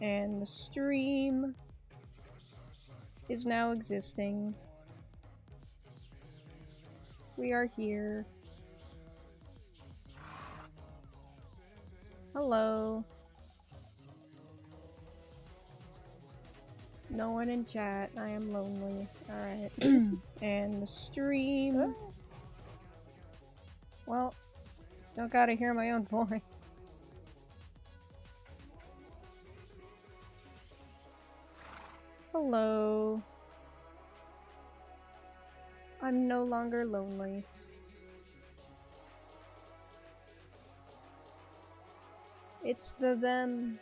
And the stream is now existing. We are here. Hello. No one in chat. I am lonely. Alright. and the stream. Well, don't gotta hear my own voice. Hello. I'm no longer lonely. It's the them.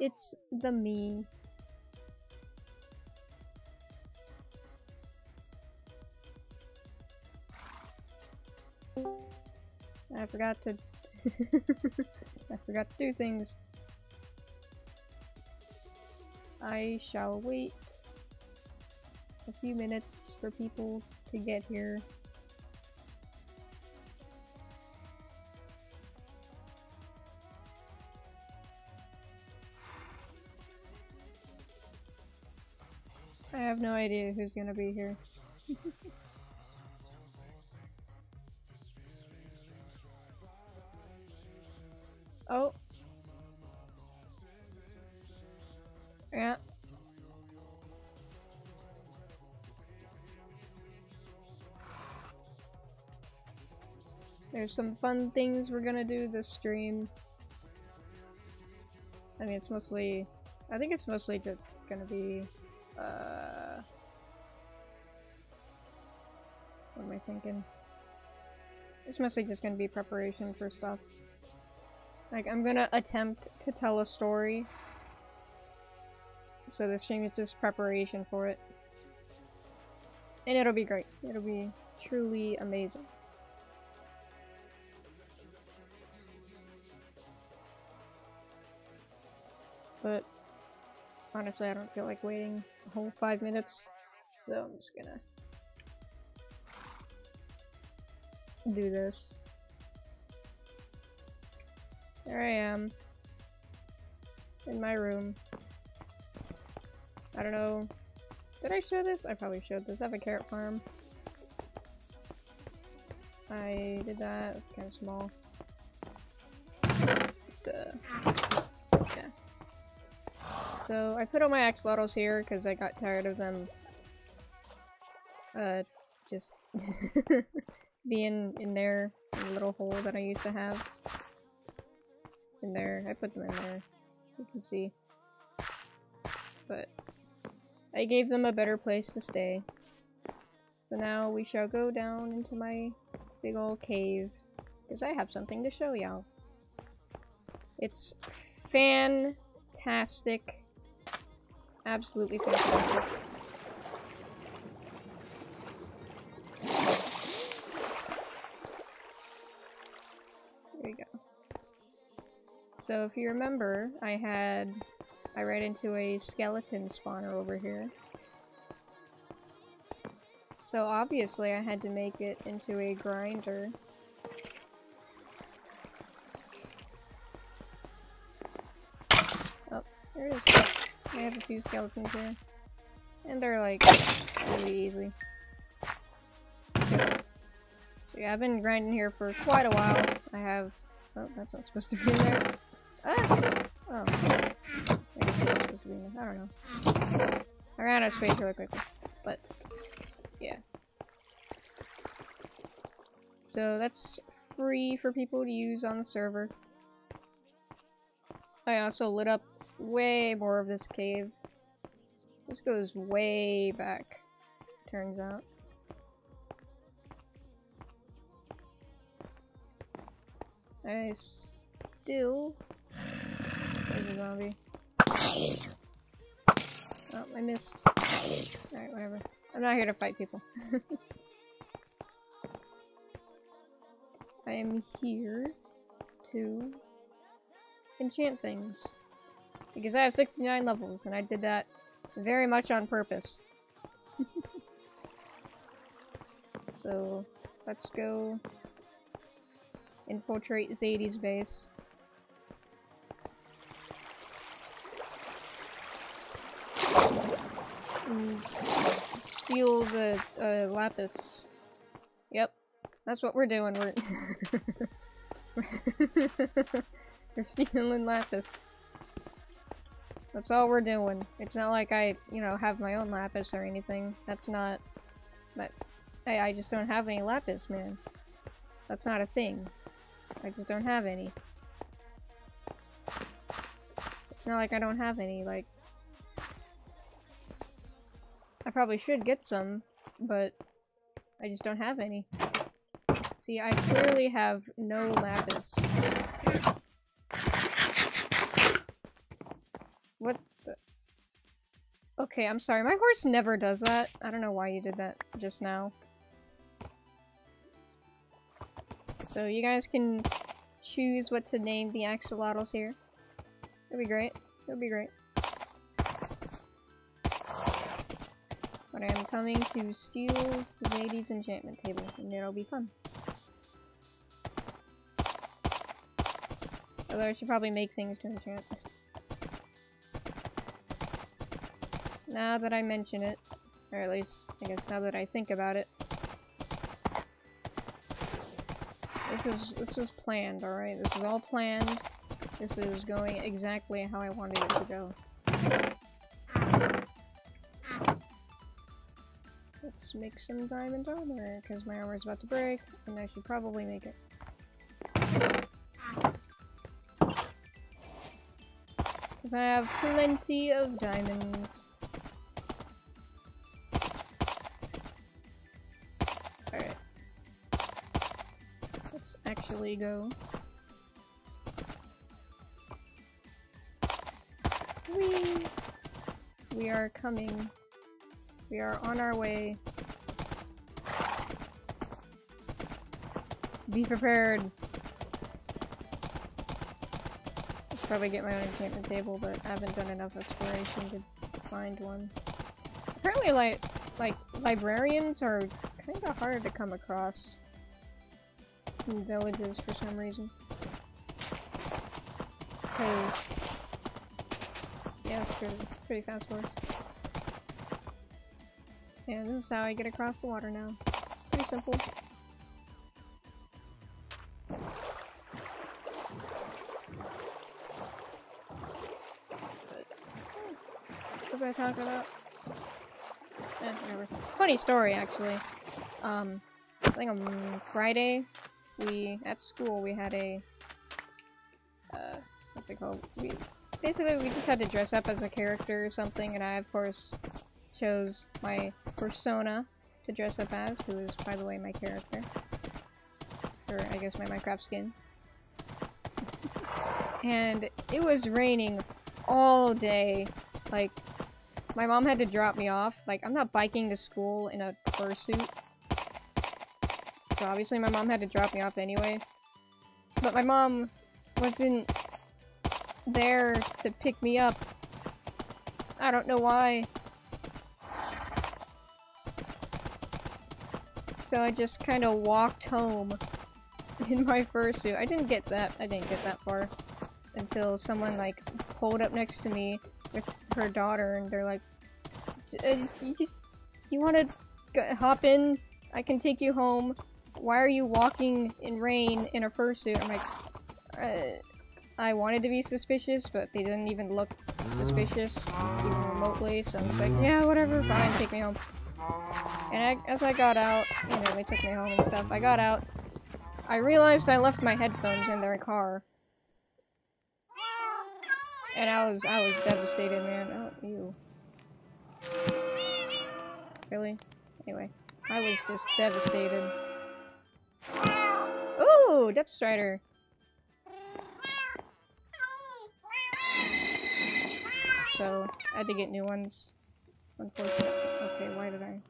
It's the me. I forgot to I forgot to do things. I shall wait a few minutes for people to get here. I have no idea who's gonna be here. oh. Yeah. There's some fun things we're gonna do this stream. I mean, it's mostly... I think it's mostly just gonna be... Uh... What am I thinking? It's mostly just gonna be preparation for stuff. Like, I'm gonna attempt to tell a story. So this stream is just preparation for it. And it'll be great. It'll be truly amazing. But honestly, I don't feel like waiting a whole five minutes, so I'm just gonna do this. There I am. In my room. I don't know. Did I show this? I probably showed this. I have a carrot farm. I did that. It's kind of small. Yeah. So I put all my axolotls here because I got tired of them uh, just being in there in the little hole that I used to have. In there. I put them in there. You can see. But I gave them a better place to stay. So now we shall go down into my big old cave. Because I have something to show y'all. It's fantastic. Absolutely fantastic. There you go. So if you remember, I had I ran into a skeleton spawner over here. So obviously I had to make it into a grinder. Oh, there it is. I have a few skeletons here. And they're like, really easy. So yeah, I've been grinding here for quite a while. I have... Oh, that's not supposed to be in there. Ah! Oh. To. I don't know. I ran out of space really quickly. But, yeah. So that's free for people to use on the server. I also lit up way more of this cave. This goes way back, turns out. I still... There's a zombie. Oh, I missed. Alright, whatever. I'm not here to fight people. I am here to enchant things. Because I have 69 levels, and I did that very much on purpose. so, let's go infiltrate Zadie's base. Steal the uh, lapis. Yep, that's what we're doing. We're we're stealing lapis. That's all we're doing. It's not like I, you know, have my own lapis or anything. That's not... That... I, I just don't have any lapis, man. That's not a thing. I just don't have any. It's not like I don't have any, like... I probably should get some, but I just don't have any. See, I clearly have no lapis. What the? Okay, I'm sorry. My horse never does that. I don't know why you did that just now. So you guys can choose what to name the axolotls here. It'd be great. It'd be great. But I am coming to steal Zadie's enchantment table, and it'll be fun. Although I should probably make things to enchant. Now that I mention it, or at least, I guess now that I think about it. This is, this was planned, alright? This is all planned. This is going exactly how I wanted it to go. Let's make some diamond armor, because my armor is about to break, and I should probably make it. Because I have plenty of diamonds. Alright. Let's actually go. We are coming. We are on our way. Be prepared. I should probably get my own enchantment table, but I haven't done enough exploration to find one. Apparently, like, like librarians are kind of hard to come across in villages for some reason. Because, yeah, it's pretty, pretty fast horse. And this is how I get across the water now. Pretty simple. what was I talking about? Eh, whatever. Funny story, actually. Um, I think on Friday, we, at school, we had a, uh, what's it called? We, basically, we just had to dress up as a character or something, and I, of course, chose my persona to dress up as, who is, by the way, my character. Or, I guess, my Minecraft skin. and it was raining all day. Like, my mom had to drop me off. Like, I'm not biking to school in a fursuit. So obviously my mom had to drop me off anyway. But my mom wasn't there to pick me up. I don't know why. So I just kind of walked home in my fursuit. I didn't get that. I didn't get that far until someone like pulled up next to me with her daughter, and they're like, uh, "You just you want to hop in? I can take you home." Why are you walking in rain in a fursuit? I'm like, uh, I wanted to be suspicious, but they didn't even look suspicious, even remotely, so I'm like, yeah, whatever, fine, take me home. And I, as I got out, you know, they took me home and stuff, I got out, I realized I left my headphones in their car. And I was, I was devastated, man. Oh, ew. Really? Anyway, I was just devastated. Ooh, Depth Strider. So, I had to get new ones. Unfortunately. Okay, why did I?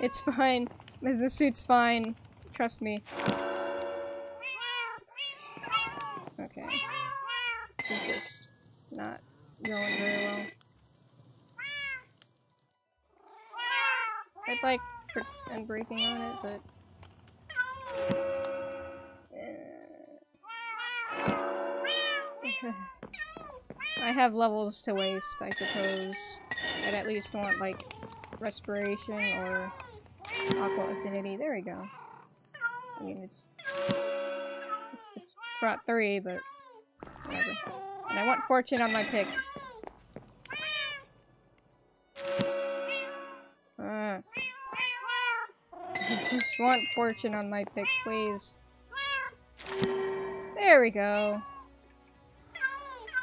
It's fine. The suit's fine. Trust me. Okay. This is just not going very well. I'd like and breaking on it, but eh. I have levels to waste, I suppose. I'd at least want, like, Respiration or Aqua Affinity. There we go. I mean, it's... It's, it's Prot 3, but... Whatever. And I want Fortune on my pick. Uh, I just want Fortune on my pick, please. There we go.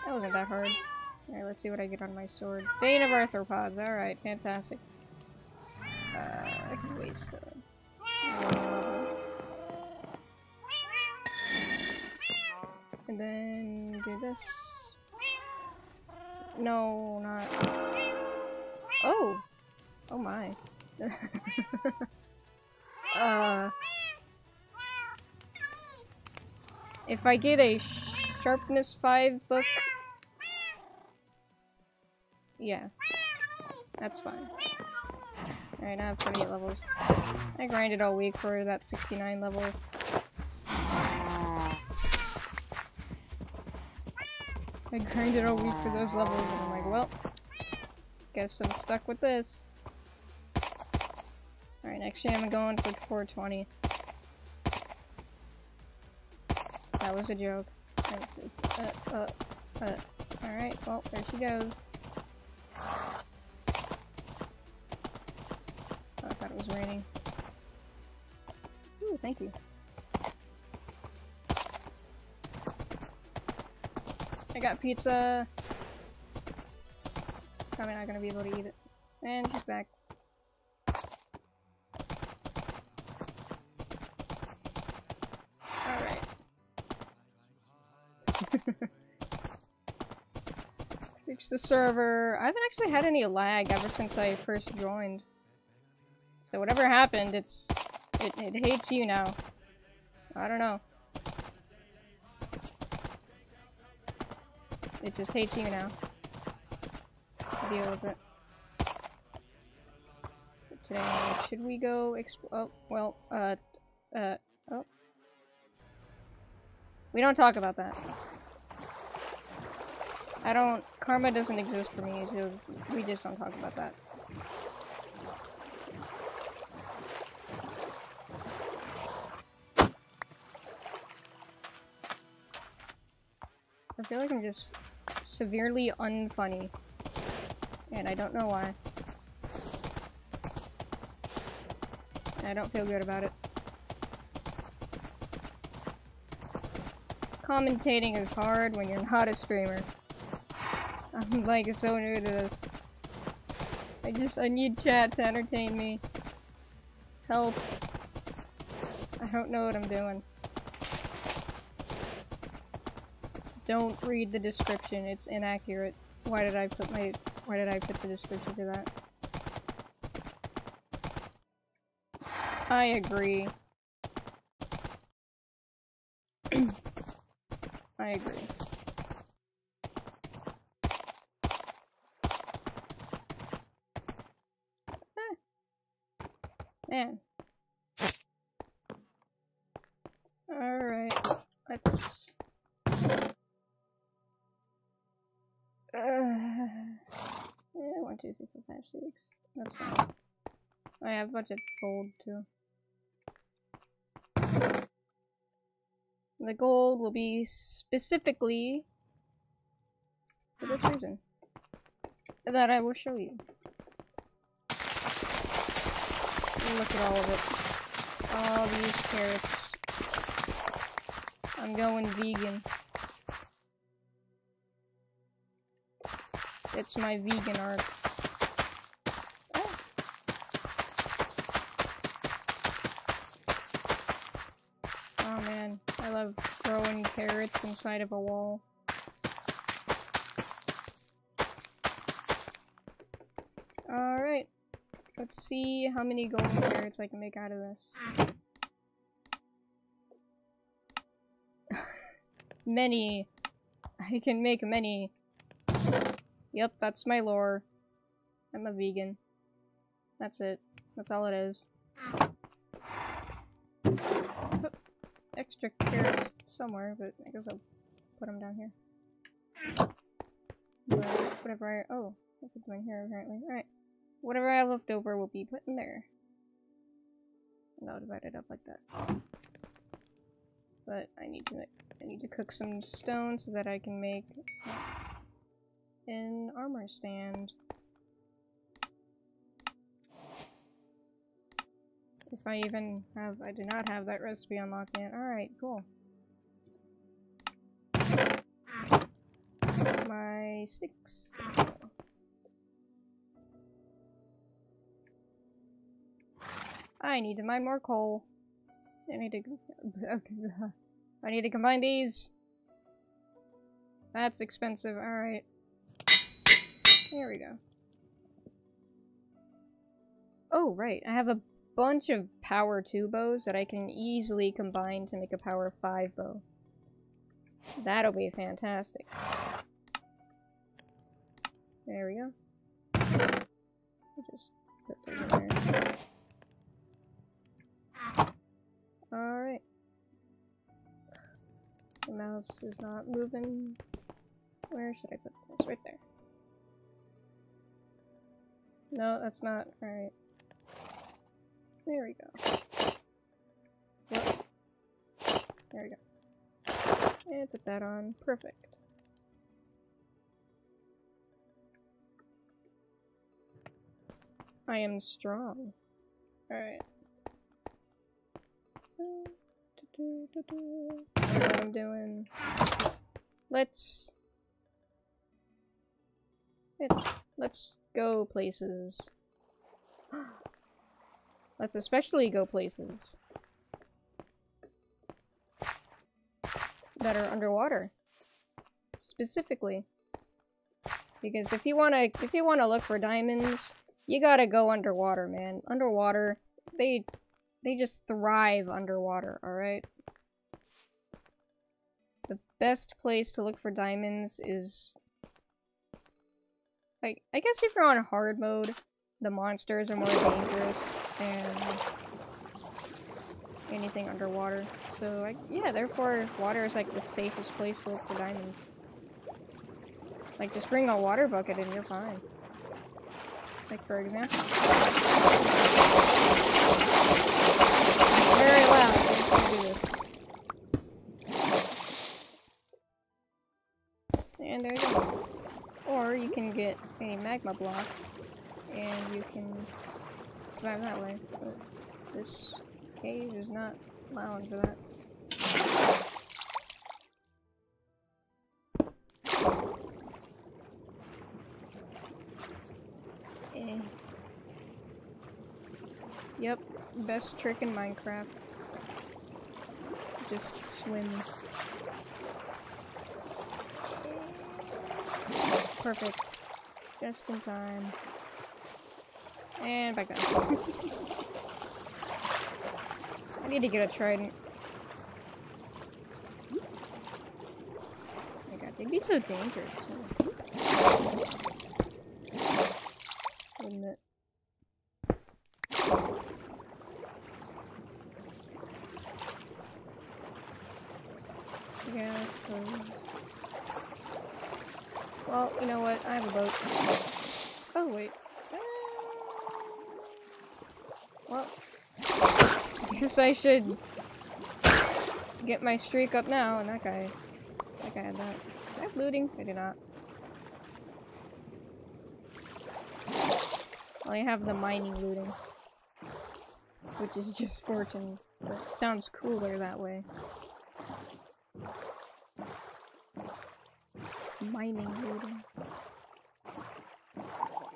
That wasn't that hard. Alright, let's see what I get on my sword. Bane of Arthropods. Alright, fantastic. Uh, I can waste uh, And then do this. No, not. Oh! Oh my. uh. If I get a sharpness 5 book yeah. That's fine. Alright, I have 28 levels. I grinded all week for that 69 level. I grinded all week for those levels, and I'm like, well, guess I'm stuck with this. Alright, next year I'm going for 420. That was a joke. Uh, uh, uh. Alright, well, there she goes. Was raining. Ooh, thank you. I got pizza. Probably not gonna be able to eat it. And she's back. Alright. Reach the server. I haven't actually had any lag ever since I first joined. So whatever happened, it's it, it hates you now. I don't know. It just hates you now. Deal with it. Today, should we go exp- oh, well, uh, uh, oh. We don't talk about that. I don't- karma doesn't exist for me, so we just don't talk about that. Feel like I'm just severely unfunny. And I don't know why. I don't feel good about it. Commentating is hard when you're not a streamer. I'm like so new to this. I just, I need chat to entertain me. Help. I don't know what I'm doing. Don't read the description, it's inaccurate. Why did I put my- why did I put the description to that? I agree. Six. That's fine. I have a bunch of gold too. The gold will be specifically for this reason. That I will show you. Look at all of it. All these carrots. I'm going vegan. It's my vegan art. Oh. oh man, I love carrots inside of a wall. Alright, let's see how many golden carrots I can make out of this. many. I can make many. Yep, that's my lore. I'm a vegan. That's it. That's all it is. Extra carrots somewhere, but I guess I'll put them down here. But whatever I- oh, I put them in here apparently. Alright. Whatever I have left over will be put in there. And I'll divide it up like that. But I need to I need to cook some stone so that I can make an armor stand. If I even have- I do not have that recipe unlocked yet. Alright, cool. My sticks. I need to mine more coal. I need to. I need to combine these. That's expensive. Alright. There we go. Oh, right. I have a bunch of power 2 bows that I can easily combine to make a power 5 bow. That'll be fantastic. There we go. Just put those in there. Alright. The mouse is not moving. Where should I put this? Right there. No, that's not. Alright. There we go. Yep. There we go. And put that on. Perfect. I am strong. Alright. What I'm doing. Let's... Let's, let's go places. Let's especially go places. That are underwater. Specifically. Because if you wanna if you wanna look for diamonds, you gotta go underwater, man. Underwater, they they just thrive underwater, alright? The best place to look for diamonds is... Like, I guess if you're on hard mode, the monsters are more dangerous than anything underwater. So, yeah, therefore, water is like the safest place to look for diamonds. Like, just bring a water bucket and you're fine. Like, for example. It's very loud, so I'm just gonna do this. And there you go. Or you can get a magma block, and you can survive that way. But this cave is not allowing for that. Eh. Yep, best trick in Minecraft. Just swim. Perfect. Just in time. And back down. I need to get a trident. Oh my god, they'd be so dangerous. Wouldn't it? Yeah, I suppose. Well, you know what? I have a boat. Oh, wait. Ah. Well, I guess I should get my streak up now, and that guy, that guy had that. Did I have looting? I did not. I have the mining looting, which is just fortune, but sounds cooler that way. Mining looting.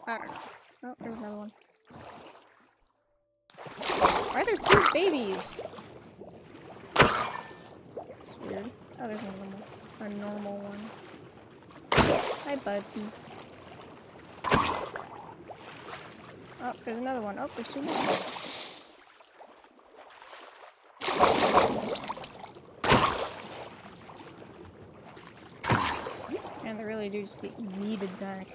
Know. Oh, there's another one. Why are there two babies? It's weird. Oh, there's a normal, a normal one. Hi, buddy. Oh, there's another one. Oh, there's two more. And they really do just get yeeted back.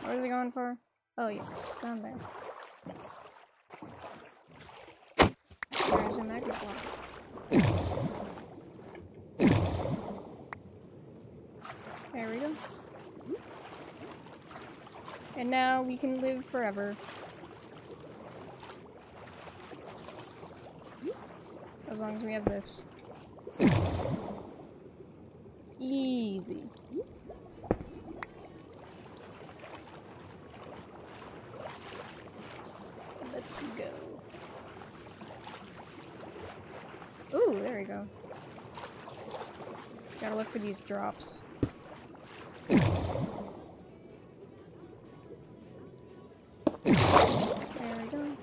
What is it going for? Oh yes, down there. There is a magma. There we go. And now we can live forever. As long as we have this. Easy. Let's go. Ooh, there we go. These drops. There we go.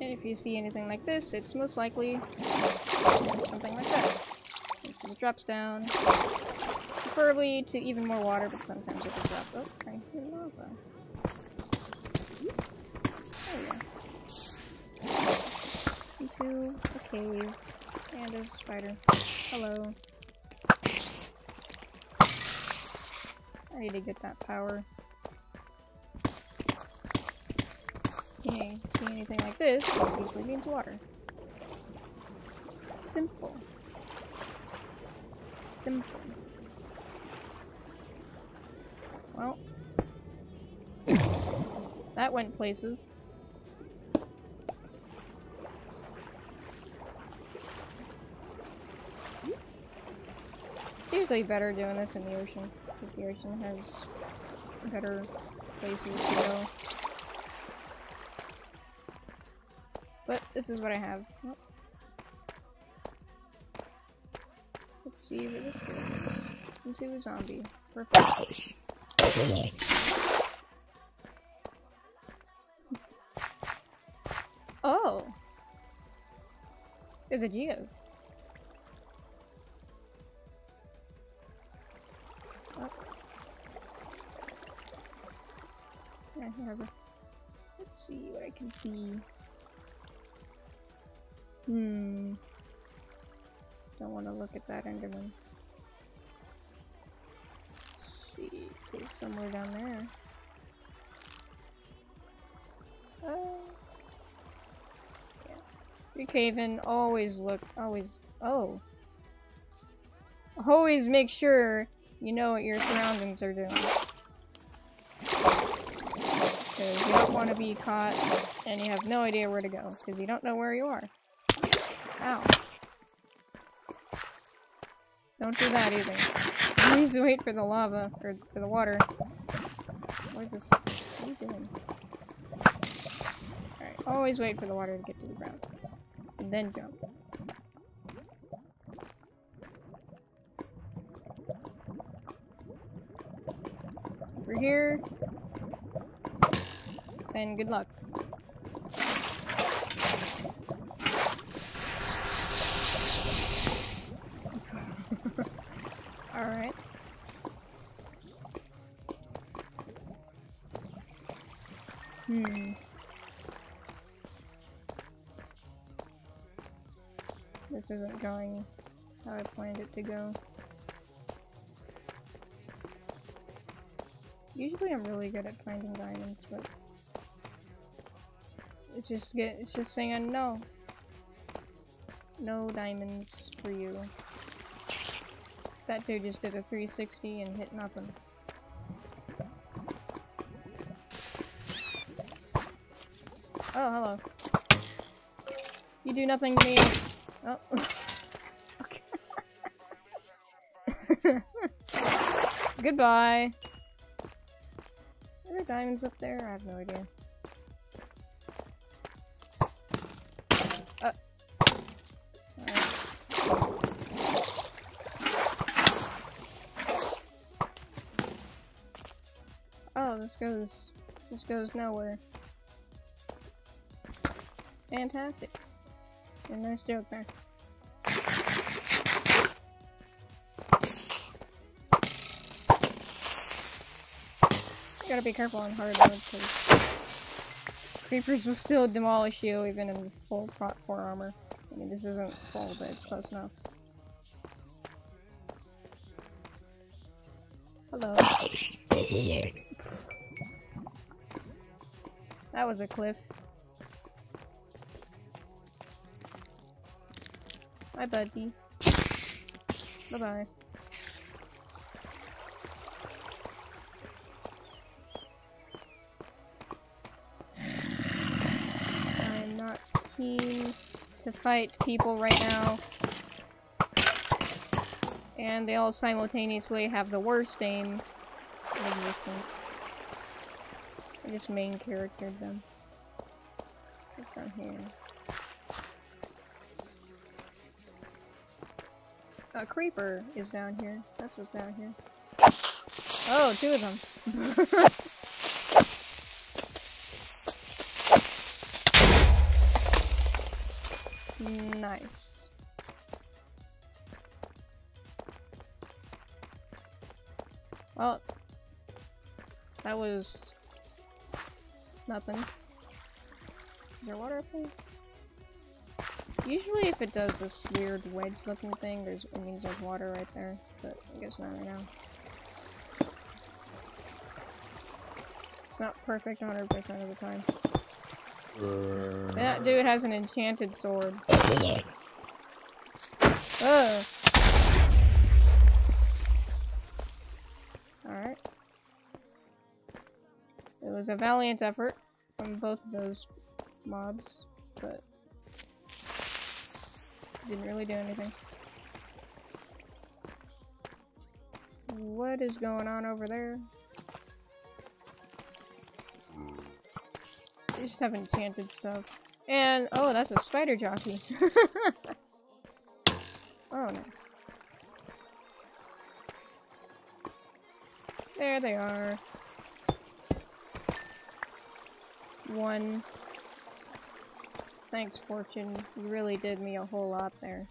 And if you see anything like this, it's most likely something like that. It drops down. Preferably to even more water, but sometimes it can drop. Oh, Into a cave. And there's a spider. Hello. I need to get that power. Okay, see anything like this usually means water. Simple. Simple. Well. That went places. Usually better doing this in the ocean, because the ocean has better places to go. But this is what I have. Oh. Let's see where this goes. Into a zombie. Perfect. Oh! There's a geode. See. Hmm. Don't want to look at that Enderman. Let's see. There's somewhere down there. Oh. Yeah. Caving. Always look. Always. Oh. Always make sure you know what your surroundings are doing. Because you don't want to be caught and you have no idea where to go. Because you don't know where you are. Ow. Don't do that either. Please wait for the lava, or for the water. What is this? What are you doing? Alright, always wait for the water to get to the ground. And then jump. Over here. Then good luck. Alright. Hmm. This isn't going how I planned it to go. Usually I'm really good at finding diamonds, but it's just get it's just saying no. No diamonds for you. That dude just did a 360 and hit nothing. Oh, hello. You do nothing to me. Oh. Goodbye. Are there diamonds up there? I have no idea. This goes nowhere. Fantastic. A nice joke there. Gotta be careful on hard mode because creepers will still demolish you even in full 4 armor. I mean, this isn't full, but it's close enough. Hello. That was a cliff. Bye, buddy. Bye-bye. I'm not keen to fight people right now. And they all simultaneously have the worst aim in existence. I just main charactered them. What's down here? A creeper is down here. That's what's down here. Oh, two of them. nice. Well, that was nothing. Is there water up there? Usually if it does this weird wedge looking thing, there's it means there's water right there, but I guess not right now. It's not perfect 100% of the time. That dude has an enchanted sword. Ugh. A valiant effort from both of those mobs, but didn't really do anything. What is going on over there? They just have enchanted stuff. And, oh, that's a spider jockey. oh, nice. There they are. One. Thanks, Fortune. You really did me a whole lot there.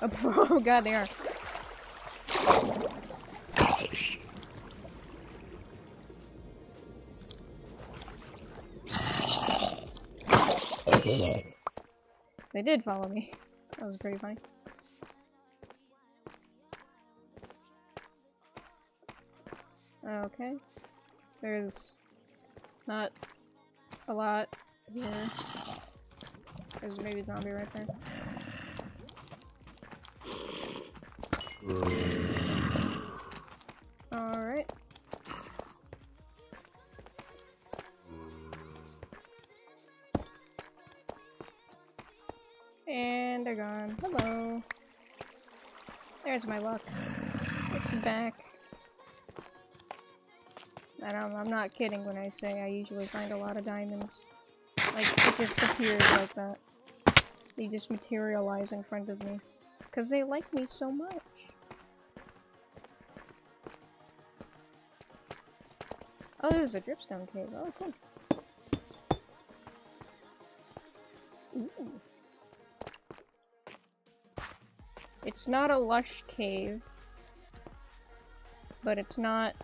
Oh god, they are. They did follow me. That was pretty funny. Okay. There's not a lot here. There's maybe a zombie right there. And. Hello. There's my luck. It's back. And I'm, I'm not kidding when I say I usually find a lot of diamonds. Like, it just appears like that. They just materialize in front of me. Because they like me so much. Oh, there's a dripstone cave. Oh, cool. Ooh. It's not a lush cave, but it's not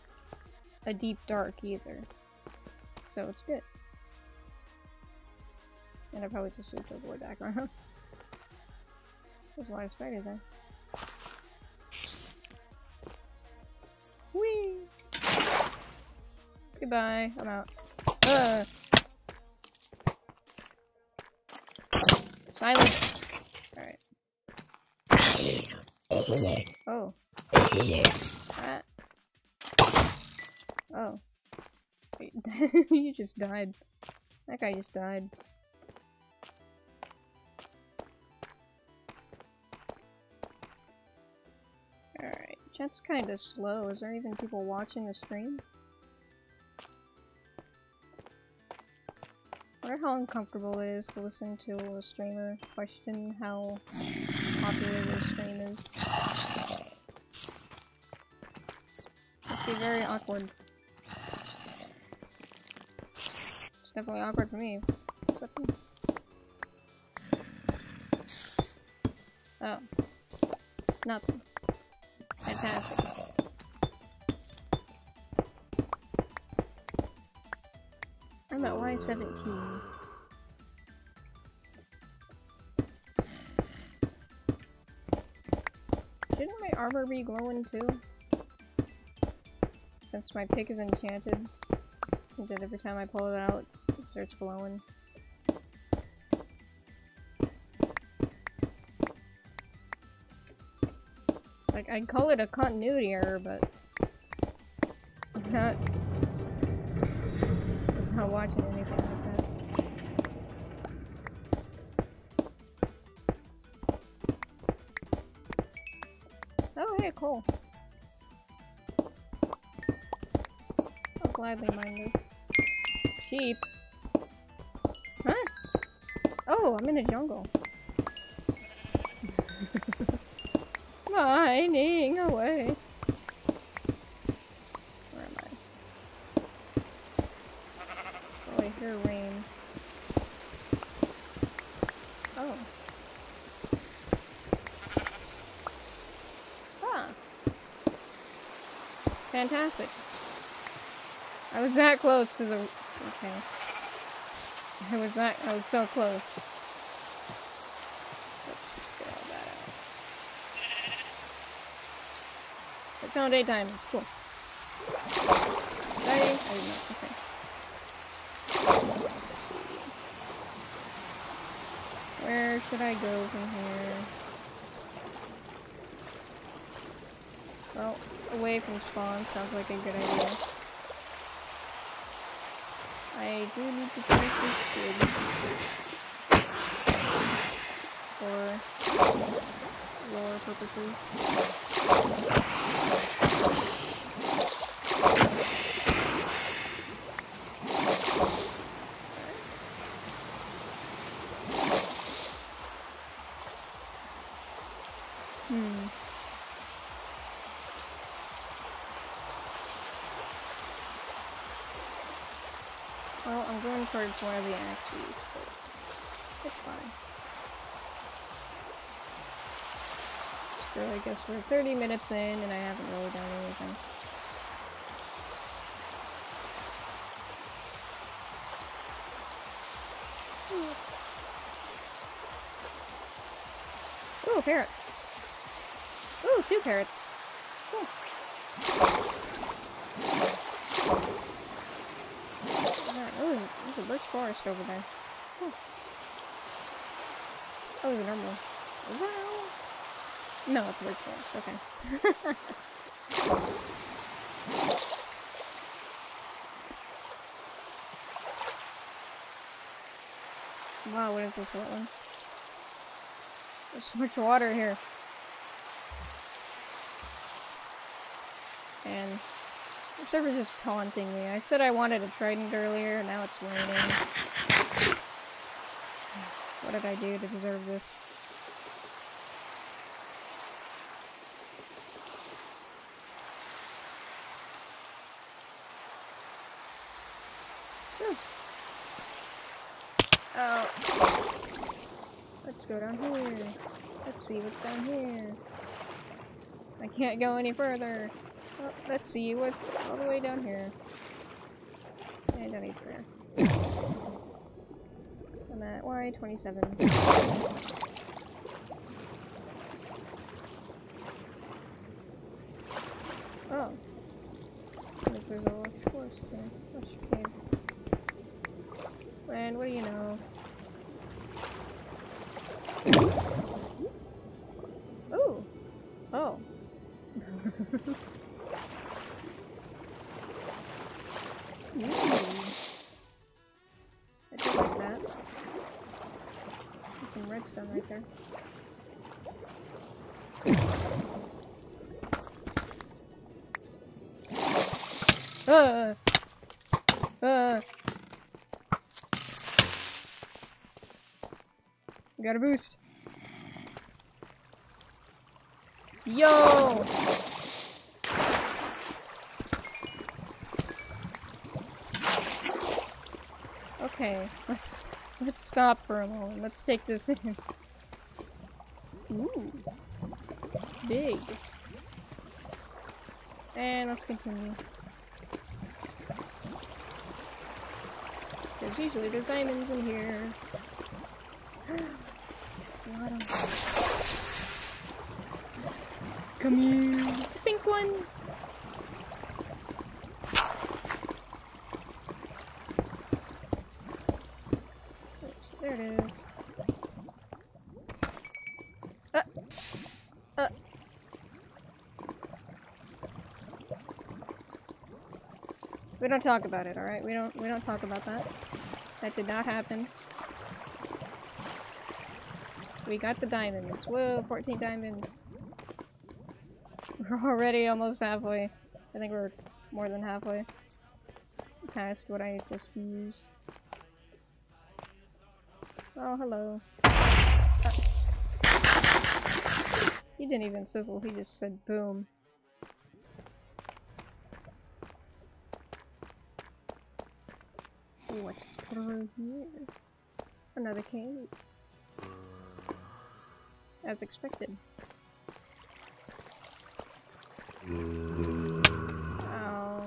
a deep dark either. So it's good. And I probably just need to avoid background. There's a lot of spiders there. Whee! Goodbye, I'm out. Ugh. Silence! Alright. Oh. Ah. Oh. You just died. That guy just died. Alright, chat's kinda slow. Is there even people watching the stream? I wonder how uncomfortable it is to listen to a streamer question how is. Must be very awkward. It's definitely awkward for me. Up? Oh. Nothing. Fantastic. I'm at Y17. Armor be glowing too? Since my pick is enchanted. Then every time I pull it out, it starts glowing. Like, I'd call it a continuity error, but... I'm not... I'm not watching anything Oh. I'll gladly mine this. Sheep? Huh? Oh, I'm in a jungle. Mining away. Fantastic. I was that close to the... Okay. I was that- I was so close. Let's get all that out. I found eight diamonds, cool. Not, okay. Let's see. Where should I go from here? Well, away from spawn sounds like a good idea. I do need to kill some squids. For lore purposes. Hmm. Towards one of the axes, but it's fine. So I guess we're 30 minutes in and I haven't really done anything. Ooh, a parrot. Ooh, two parrots. Cool. Alright, Oh, there's a birch forest over there. Hmm. Cool. Oh, there's a normal. Is that an owl? No, it's a birch forest. Okay. wow, what is this wetlands? There's so much water here. And the server's just taunting me. I said I wanted a trident earlier, and now it's raining. What did I do to deserve this? Hmm. Oh. Let's go down here. Let's see what's down here. I can't go any further. Oh, let's see what's all the way down here. I don't need prayer. I'm at Y27. Oh. Means there's a lush forest there. Lush cave. And what do you know? Redstone right there. Uh, uh. Got a boost. Yo! Okay, let's let's stop for a moment. Let's take this in. Ooh. Big. And let's continue. Because usually there's diamonds in here. There's a lot of Come here. It's a pink one. Oops, there it is. Uh. Uh. We don't talk about it, alright? We don't we don't talk about that. That did not happen. We got the diamonds. Whoa, 14 diamonds. We're already almost halfway. I think we're more than halfway past what I just used. Oh, hello. Uh, he didn't even sizzle, he just said boom. What's over here? Another cave. As expected. Oh.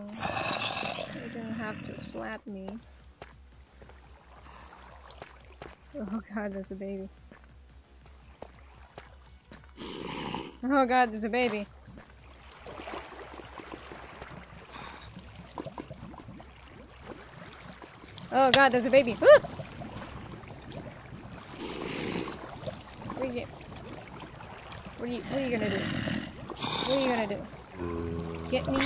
You didn't have to slap me. Oh god, there's a baby. Oh god, there's a baby. Oh god, there's a baby. Ah! What are you What are you what are you gonna do? What are you gonna do? Get me?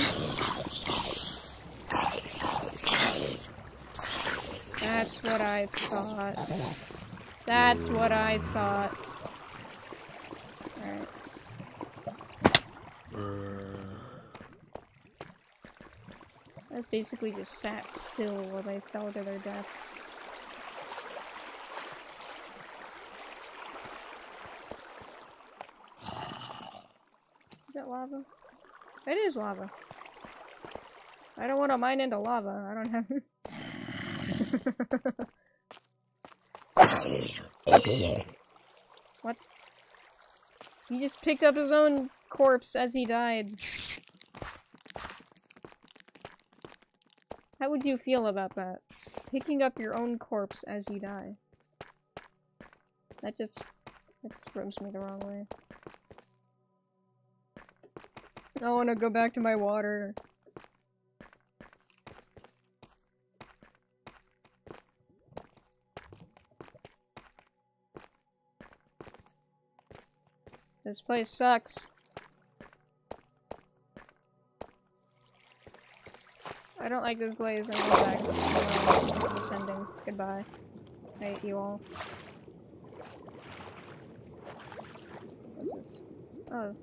That's what I thought. That's what I thought. Alright. I basically just sat still while they fell to their deaths. Is that lava? It is lava. I don't want to mine into lava. I don't have. what? He just picked up his own corpse as he died. How would you feel about that? Picking up your own corpse as you die. That just... that just rubs me the wrong way. I want to go back to my water. This place sucks. I don't like this blaze. I'm back. I'm descending. Goodbye. I hate you all. What's this? Oh.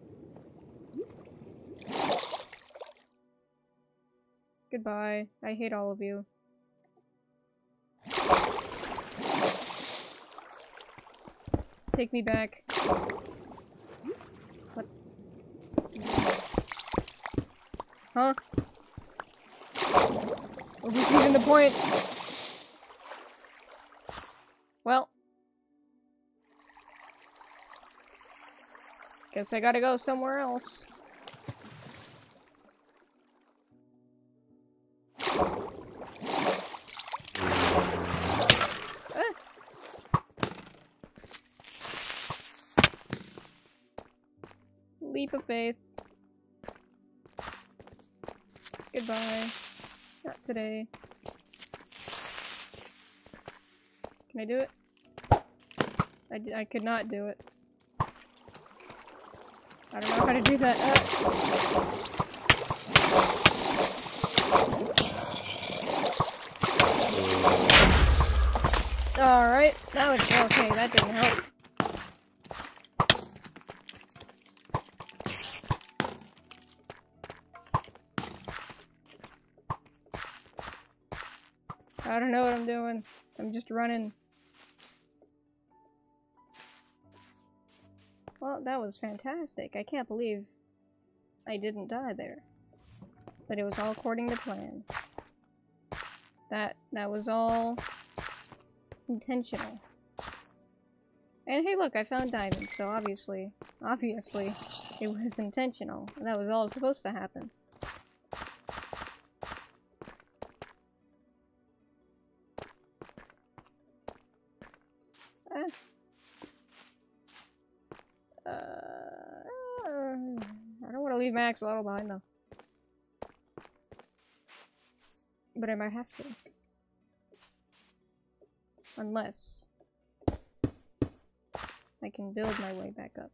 Goodbye. I hate all of you. Take me back. What? Huh? What was even the point? Well. Guess I gotta go somewhere else. Ah. Leap of faith. Goodbye. Today. Can I do it? I, I could not do it. I don't know how to do that. Ah. Alright, that was okay, that didn't help. I don't know what I'm doing. I'm just running. Well, that was fantastic. I can't believe I didn't die there. But it was all according to plan. That that was all intentional. And hey look, I found diamonds, so obviously, obviously, it was intentional. That was all supposed to happen. Axolotl behind though. But I might have to. Unless I can build my way back up.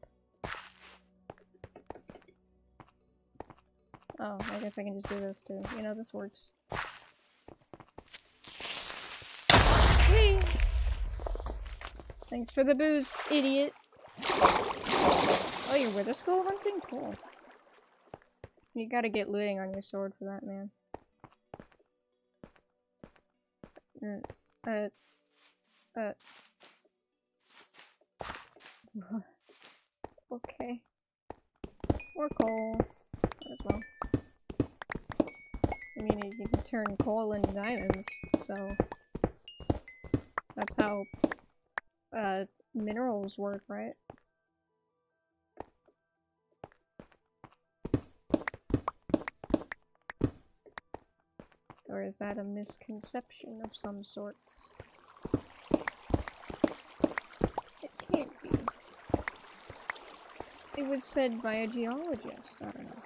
Oh, I guess I can just do this too. You know, this works. Whee! Thanks for the boost, idiot! Oh, you're wither skull hunting? Cool. You gotta get looting on your sword for that, man. Uh, uh, uh. okay. Or coal. As well. I mean, you can turn coal into diamonds, so... That's how, uh, minerals work, right? Or is that a misconception of some sorts? It can't be. It was said by a geologist, I don't know.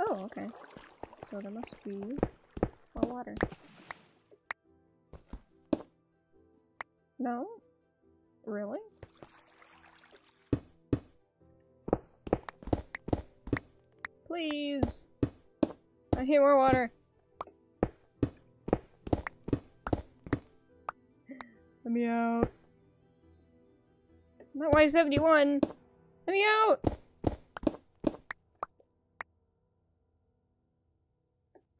Oh, okay. So there must be more water. No? Really? Please! I need more water! Let me out. I'm Y71! Let me out!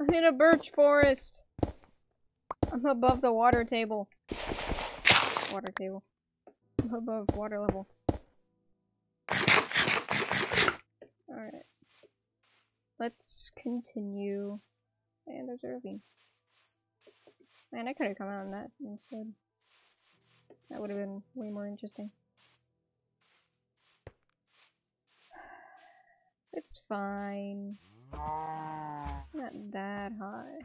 I'm in a birch forest! I'm above the water table. Water table. I'm above water level. Alright. Let's continue. And there's a ravine. Man, I could have come out on that instead. That would have been way more interesting. It's fine. Not that high.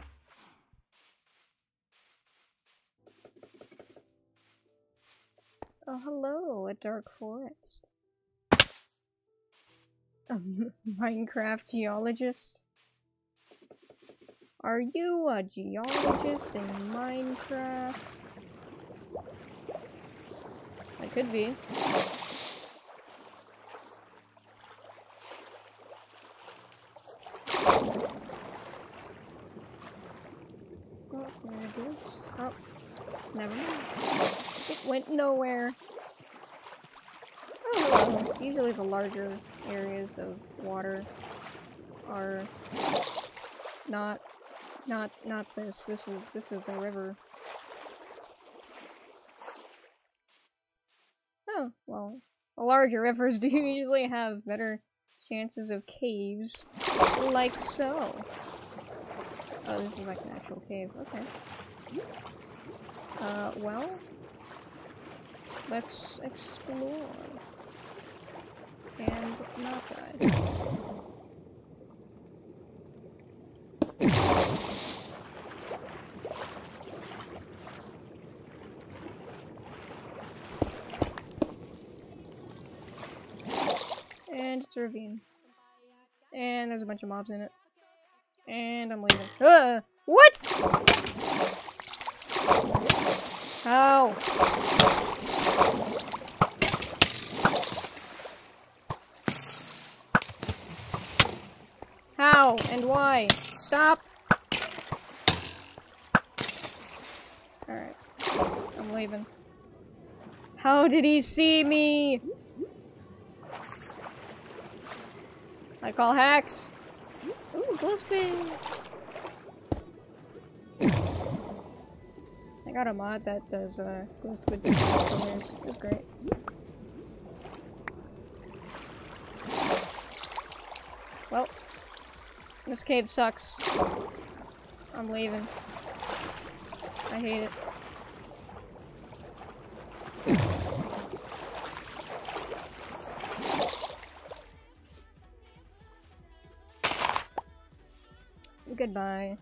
Oh, hello, a dark forest. A Minecraft geologist? Are you a geologist in Minecraft? I could be. Oh, there it is. Oh, never mind. It went nowhere. Usually the larger areas of water are not, not, not this. This is, this is a river. Oh, well, the larger rivers do usually have better chances of caves, like so. Oh, this is like an actual cave. Okay. Uh, well, let's explore. And not die. And it's a ravine. And there's a bunch of mobs in it. And I'm leaving. What? How? How and why? Stop! Alright. I'm leaving. How did he see me? I call hacks. Ooh, spin! I got a mod that does uh, squids and it was great. Well, this cave sucks. I'm leaving. I hate it. Goodbye.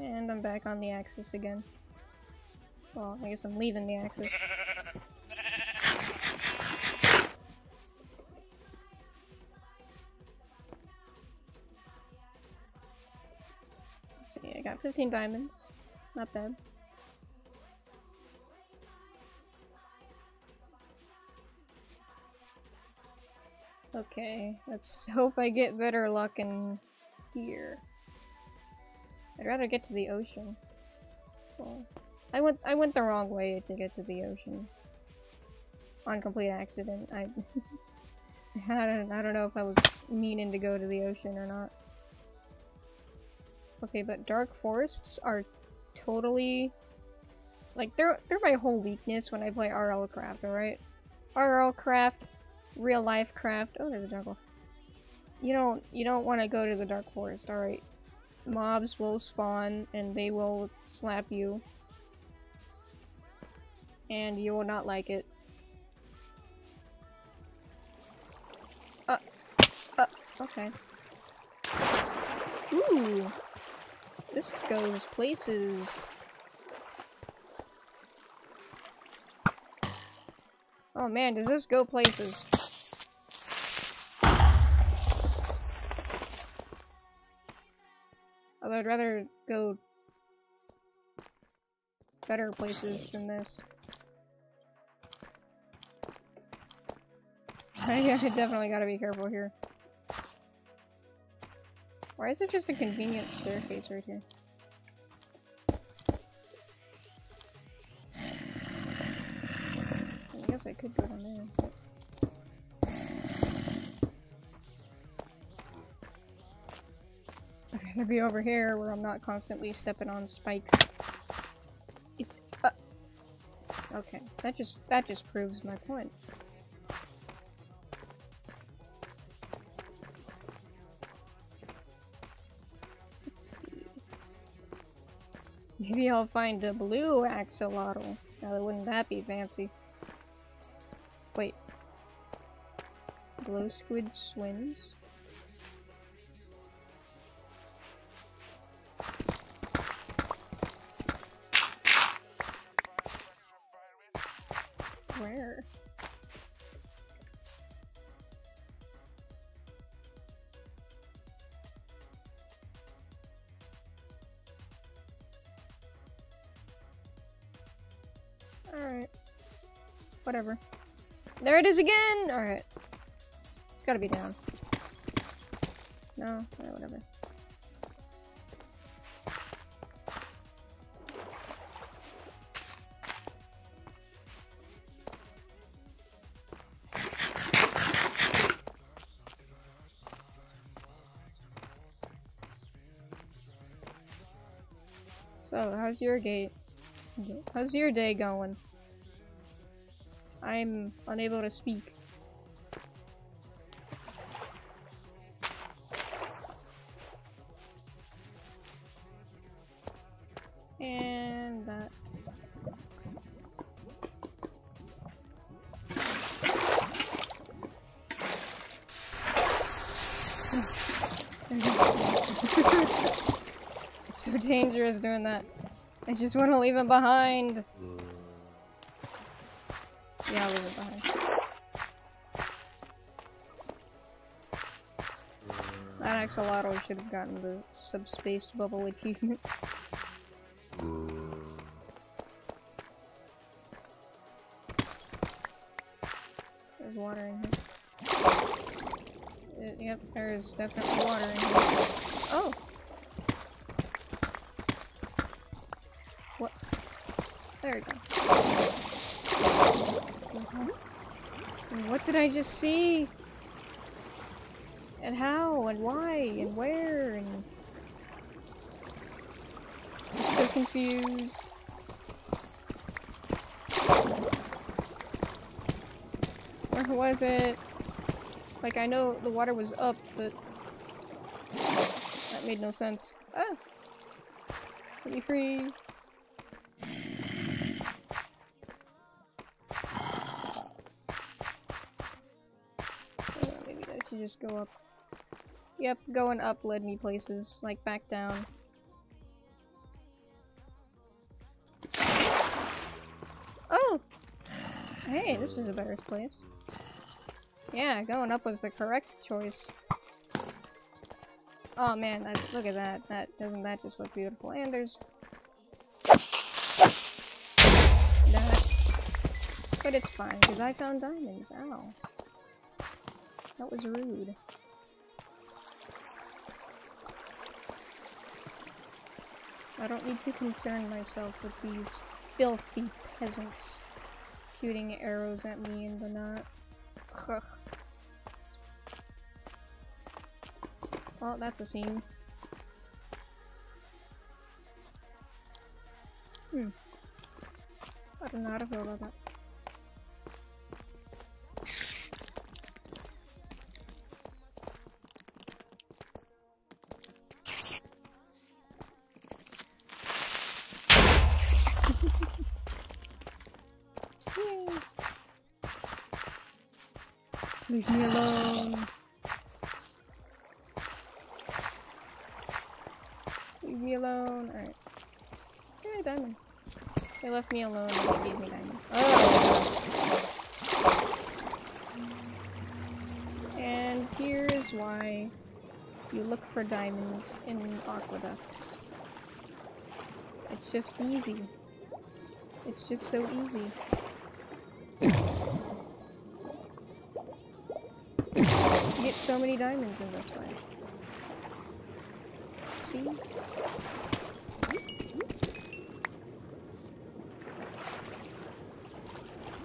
And I'm back on the axis again. Well, I guess I'm leaving the axis. Let's see, I got 15 diamonds. Not bad. Okay, let's hope I get better luck in here. I'd rather get to the ocean. Well, I went I went the wrong way to get to the ocean. On complete accident. I I don't I don't know if I was meaning to go to the ocean or not. Okay, but dark forests are totally like they're they're my whole weakness when I play RL craft, alright? RL craft, real life craft. Oh, there's a jungle. You don't you don't want to go to the dark forest, alright? Mobs will spawn and they will slap you. And you will not like it. Uh, uh, okay. Ooh! This goes places. Oh man, does this go places? Although I'd rather go better places than this. I definitely gotta be careful here. Why is it just a convenient staircase right here? I guess I could go down there. I'd rather be over here where I'm not constantly stepping on spikes. It's uh, Okay, that just that just proves my point. Maybe I'll find a blue axolotl. Now, wouldn't that be fancy? Wait. Blue squid swims? Whatever. There it is again! Alright. It's gotta be down. No? Alright, whatever. So, how's your gate? How's your day going? I'm unable to speak. And that. it's so dangerous doing that. I just want to leave him behind. I'll it behind. That axolotl should have gotten the subspace bubble achievement. There's water in here. Uh, yep, there is definitely water in here. Oh! What? There we go. What did I just see? And how? And why? And where? And... I'm so confused. Where was it? Like, I know the water was up, but... That made no sense. Ah! Let me free! just go up. Yep, going up led me places, like back down. Oh! Hey, this is a better place. Yeah, going up was the correct choice. Oh man, that, look at that. That doesn't that just look beautiful? And there's. But it's fine, because I found diamonds. Ow. That was rude. I don't need to concern myself with these filthy peasants shooting arrows at me in the night. Ugh. Well, that's a scene. Hmm. I don't know how to feel about that. Left me alone and they gave me diamonds. Oh! And here's why you look for diamonds in aqueducts. It's just easy. It's just so easy. You get so many diamonds in this way. See?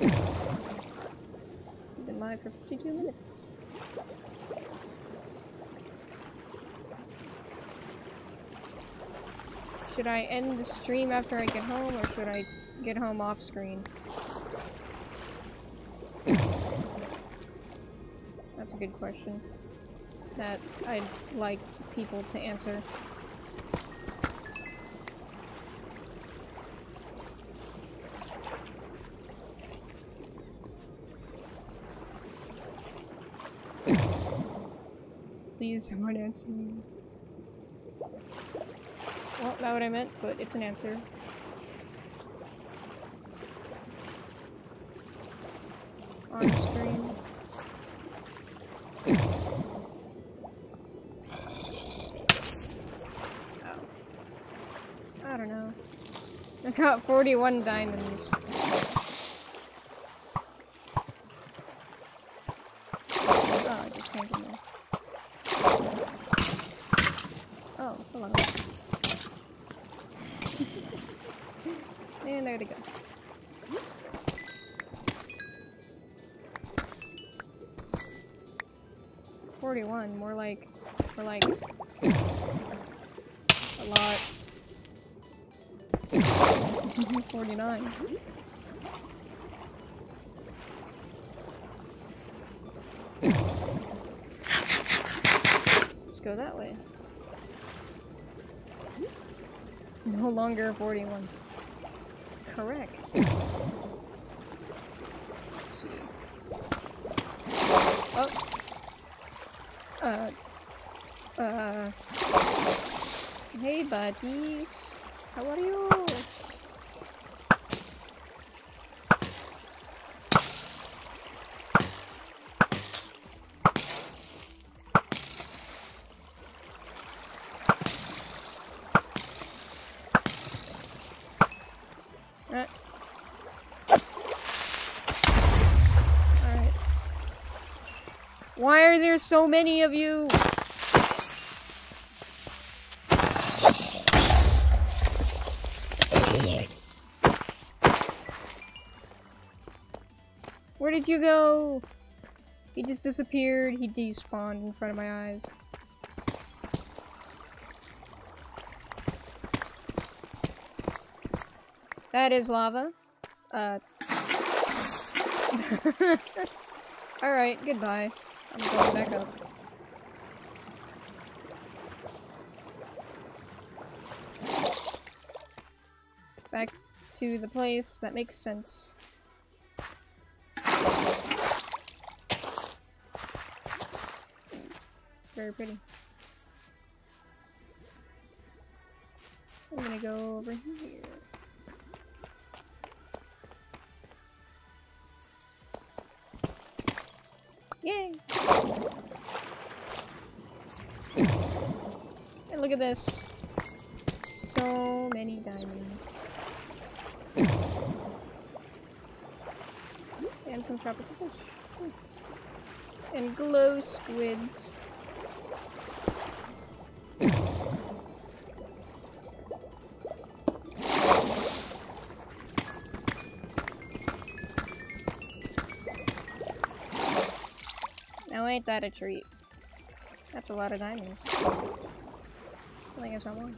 You've been live for 52 minutes. Should I end the stream after I get home, or should I get home off screen? That's a good question. That I'd like people to answer. Please, someone answer me. Well, not what I meant, but it's an answer. On screen. Oh. I don't know. I got 41 diamonds. Oh, I just can't get there. Oh, hello. They go. Forty-one, more like, more like a lot. Forty-nine. Let's go that way. No longer 41. Correct. Let's see. Oh. Uh. Uh. Hey, buddies. How are you? Uh. Alright. Why are there so many of you? Where did you go? He just disappeared. He despawned in front of my eyes. That is lava. Uh. Alright, goodbye. Going back up. Back to the place. That makes sense. Very pretty. I'm gonna go over here. This. So many diamonds. And some tropical fish. And glow squids. Now ain't that a treat? That's a lot of diamonds. I think I one.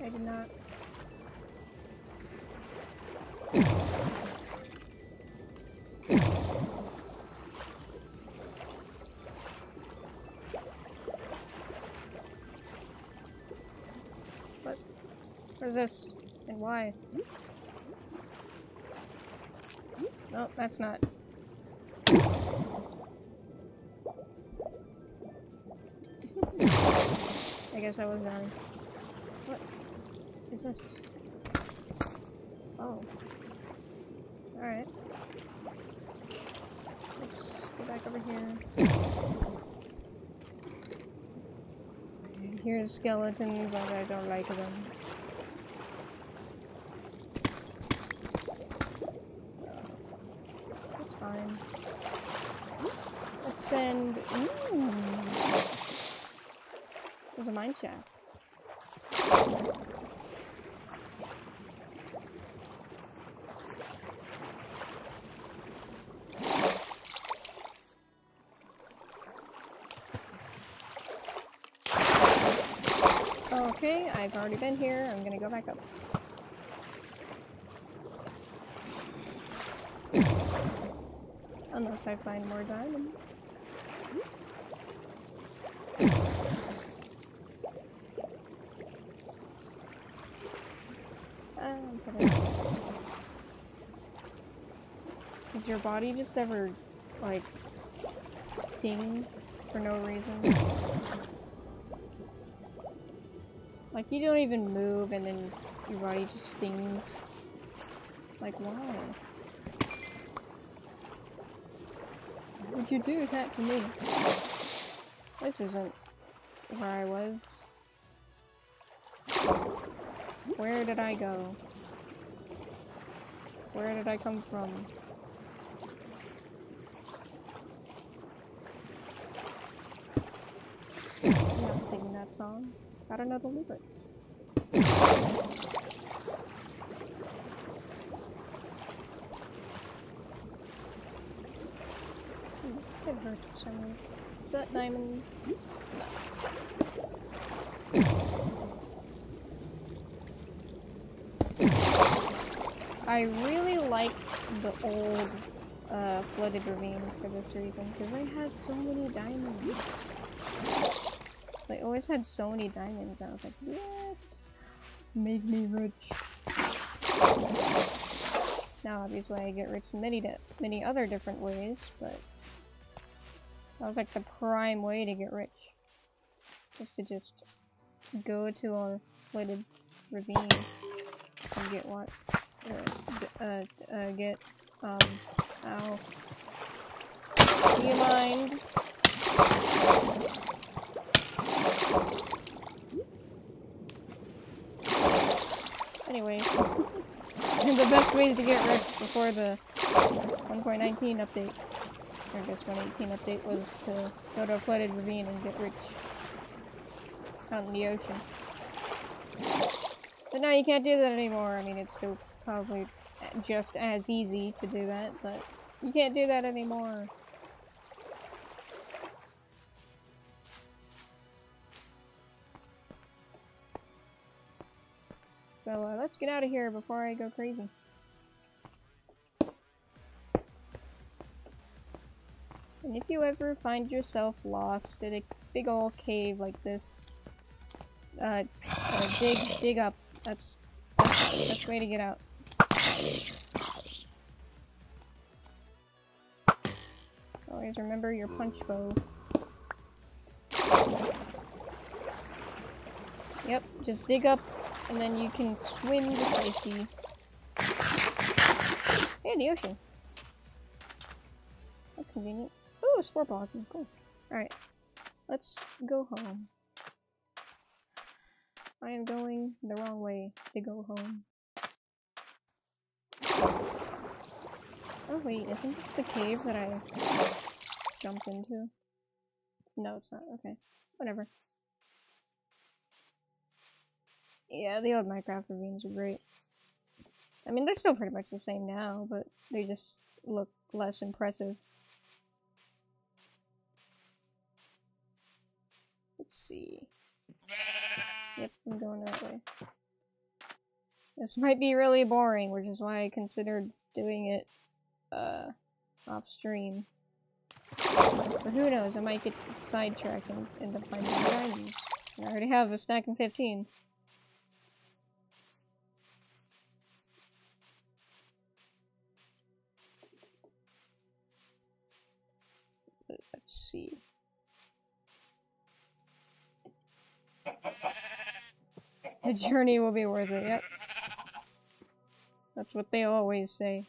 I did not. What? What is this? And why? No, that's not. Guess I was wrong. What is this? Oh. Alright. Let's go back over here. Here's skeletons, I don't like them. That's fine. Ascend. There's a mine shaft. Okay, I've already been here. I'm gonna go back up. Unless I find more diamonds. I'm gonna- Did your body just ever, like, sting for no reason? Like, you don't even move and then your body just stings. Like, why? Why would you do that to me? This isn't where I was. Where did I go? Where did I come from? Singing that song. I don't know the lyrics. Hmm, it hurts for some reason. But diamonds. I really liked the old uh, flooded ravines for this reason, because I had so many diamonds. They always had so many diamonds, I was like, yes! Make me rich. Now, obviously, I get rich many, many other different ways, but that was like the prime way to get rich. Was to just go to a flooded ravine and get what? Uh, uh, uh, get, um, ow. Do you mind? Anyway, the best ways to get rich before the 1.19 update, or I guess 1.18 update, was to go to a flooded ravine and get rich out in the ocean. But now you can't do that anymore. I mean, it's still probably just as easy to do that, but you can't do that anymore. So uh, let's get out of here before I go crazy. And if you ever find yourself lost in a big old cave like this, uh, uh dig, dig up. That's, that's the best way to get out. Always remember your punch bow. Yep, just dig up and then you can swim to safety. Hey, the ocean. That's convenient. Ooh, a spore blossom. Cool. Alright. Let's go home. I am going the wrong way to go home. Oh wait, isn't this the cave that I jumped into? No, it's not. Okay. Whatever. Yeah, the old Minecraft ravines are great. I mean, they're still pretty much the same now, but they just look less impressive. Let's see. Yep, I'm going that way. This might be really boring, which is why I considered doing it uh, off stream. But who knows, I might get sidetracked and end up finding diamonds. I already have a stack of 15. See. The journey will be worth it, yep. That's what they always say.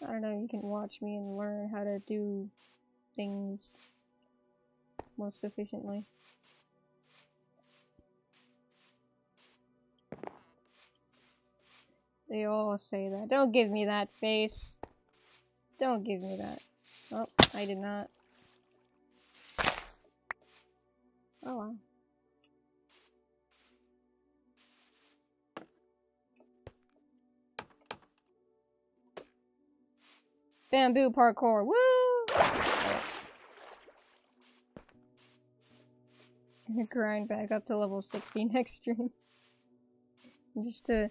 I don't know, you can watch me and learn how to do things most efficiently. They all say that. Don't give me that face. Don't give me that. Oh, I did not. Oh wow. Bamboo parkour, woo! Gonna grind back up to level 60 next stream. Just to...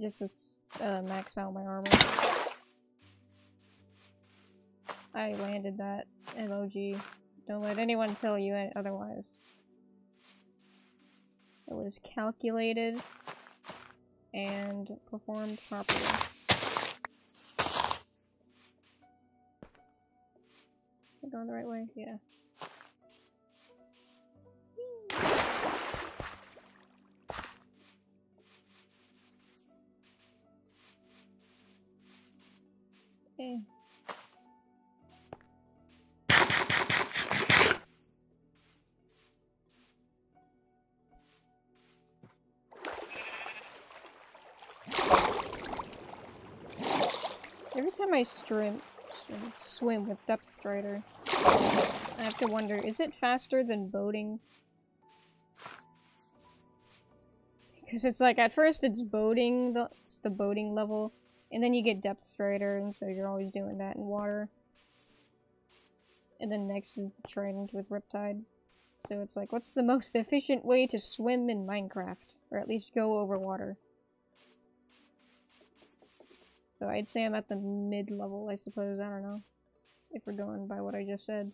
Just to uh, max out my armor. I landed that emoji. Don't let anyone tell you otherwise. It was calculated and performed properly. Going the right way? Yeah. Every time I stream swim with Depth Strider, I have to wonder, is it faster than boating? Because it's like, at first it's boating, the, it's the boating level, and then you get Depth Strider, and so you're always doing that in water. And then next is the trident with Riptide. So it's like, what's the most efficient way to swim in Minecraft? Or at least go over water? So I'd say I'm at the mid-level, I suppose, I don't know. If we're going by what I just said.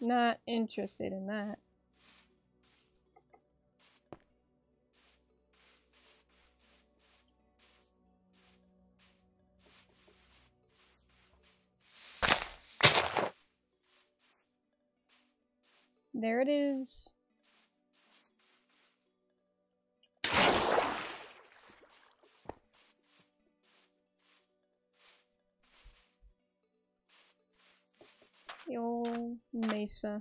Not interested in that. There it is. The old mesa.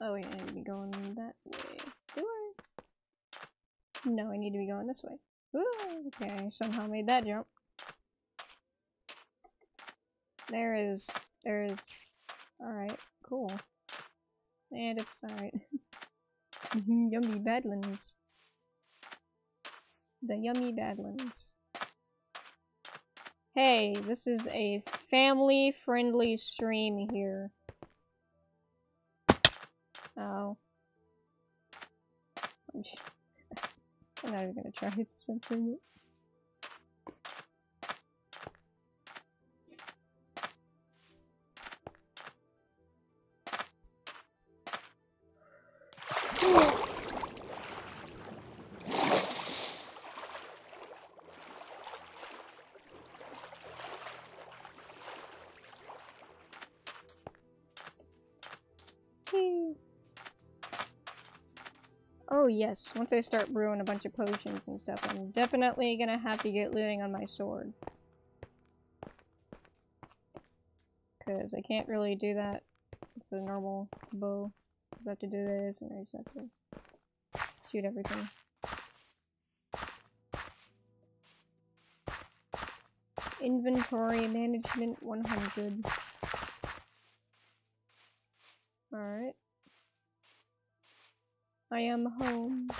Oh yeah, I need to be going that way. Do I? No, I need to be going this way. Ooh, okay, I somehow made that jump. There is, there is, alright, cool. And it's alright. yummy badlands. The yummy badlands. Hey, this is a family-friendly stream here. Oh. I'm just... I'm not even gonna try censoring it. Oh yes, once I start brewing a bunch of potions and stuff, I'm definitely gonna have to get looting on my sword. Because I can't really do that with the normal bow. I just have to do this, and I just have to shoot everything. Inventory management 100. I am home.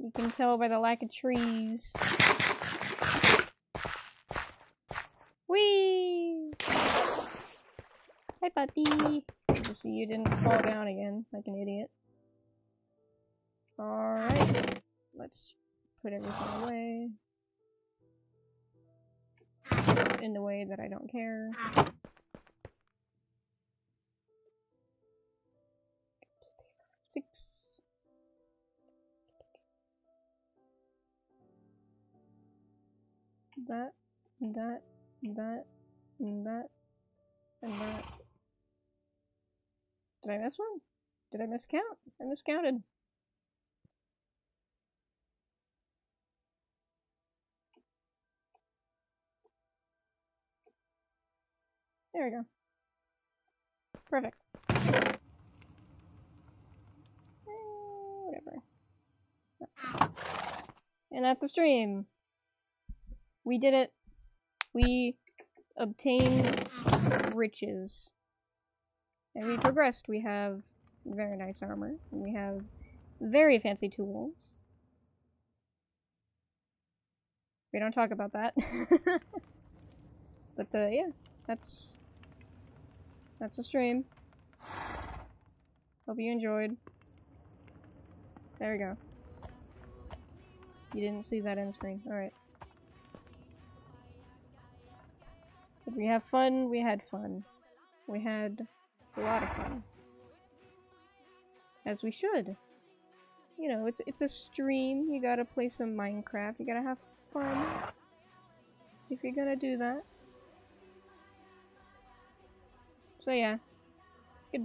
You can tell by the lack of trees. Whee! Hi, buddy. Good to see you didn't fall down again like an idiot. Alright. Let's put everything away. In the way that I don't care. Six. That, that, that, that, and that. Did I miss one? Did I miscount? I miscounted. There we go. Perfect. Eh, whatever. And that's a stream. We did it. We obtained riches. And we progressed. We have very nice armor. And we have very fancy tools. We don't talk about that. but uh, yeah, that's that's a stream. Hope you enjoyed. There we go. You didn't see that end screen. Alright. We have fun? We had fun. We had a lot of fun. As we should. You know, it's it's a stream. You gotta play some Minecraft. You gotta have fun. If you're gonna do that. So yeah,